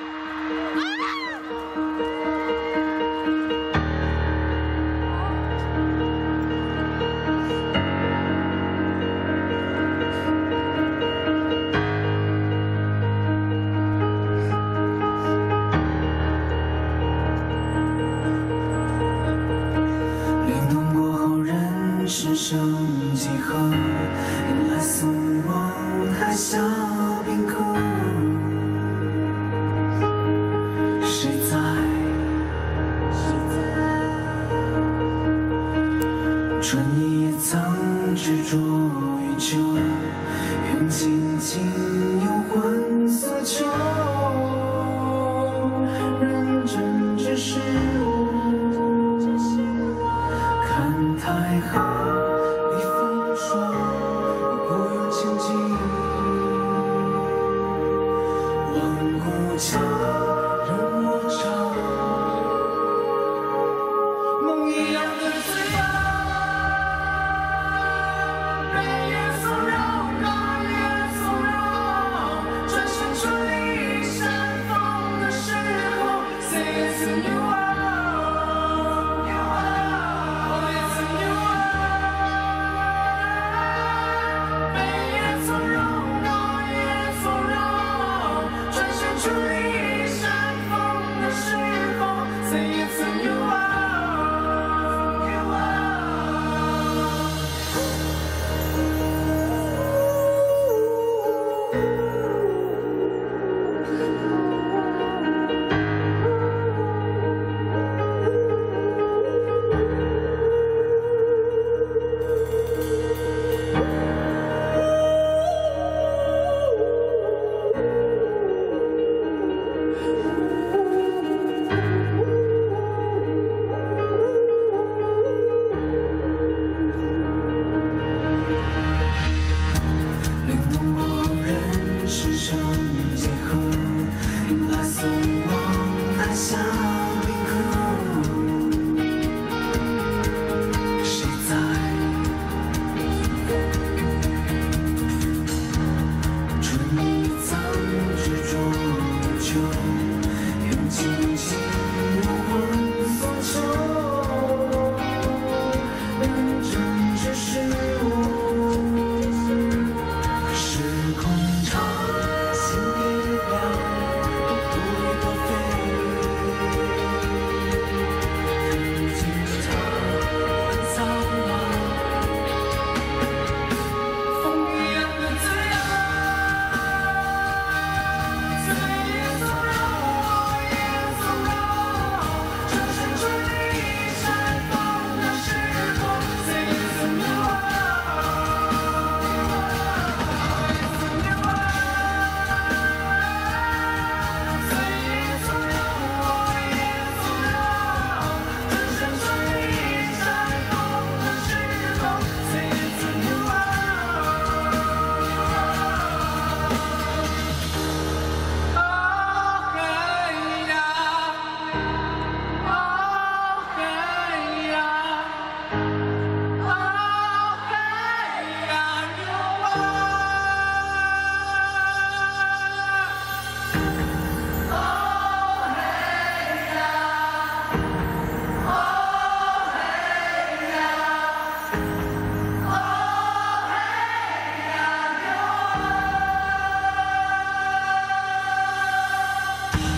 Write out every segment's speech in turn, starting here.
Bye. 望南下冰河，谁在春葬之中？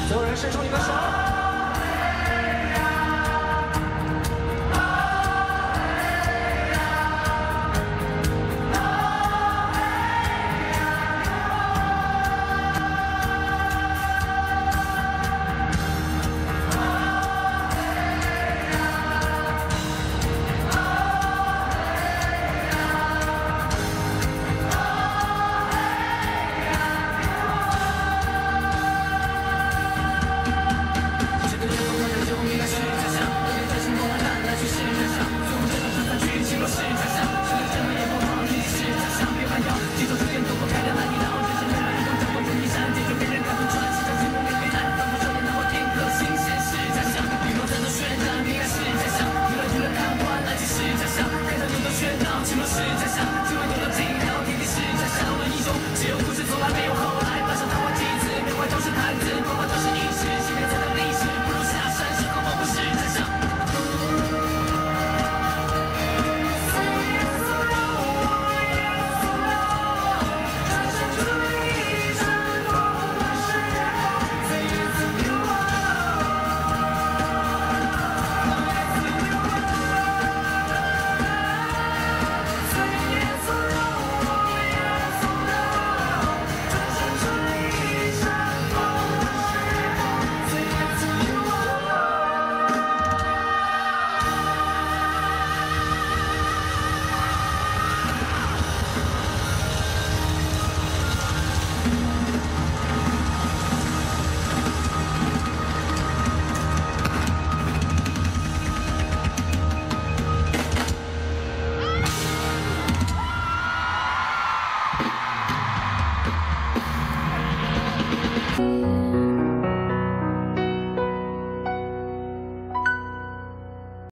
所有人伸出你们的手。